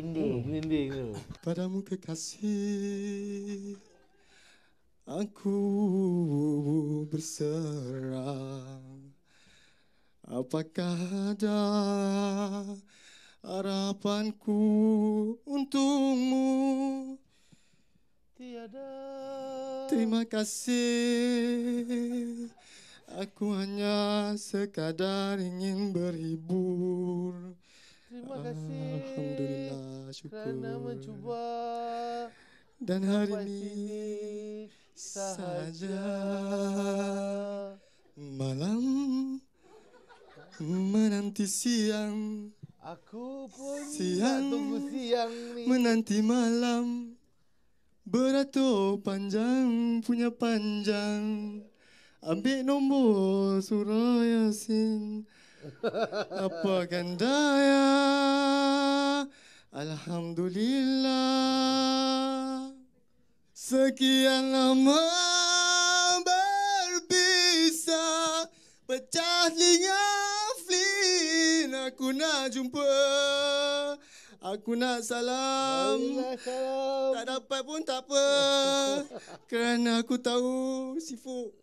Merinding. Merinding tu. Padamu kekasih Aku berserah Apakah ada harapanku untukmu Tiada. Terima kasih Aku hanya sekadar ingin berhibur Terima kasih. Alhamdulillah syukur Kerana mencuba. Dan hari ini saja Malam menanti siang. Aku pun Siang. tunggu siang ni. Menanti malam. Beratur panjang punya panjang. Ambil nombor surah Yasin Apakan daya Alhamdulillah. Sekian lama berpisah Pecah telinga Flin. Aku nak jumpa. Aku nak salam. Waalaikumsalam. Tak dapat pun tak apa. Kerana aku tahu Sifuk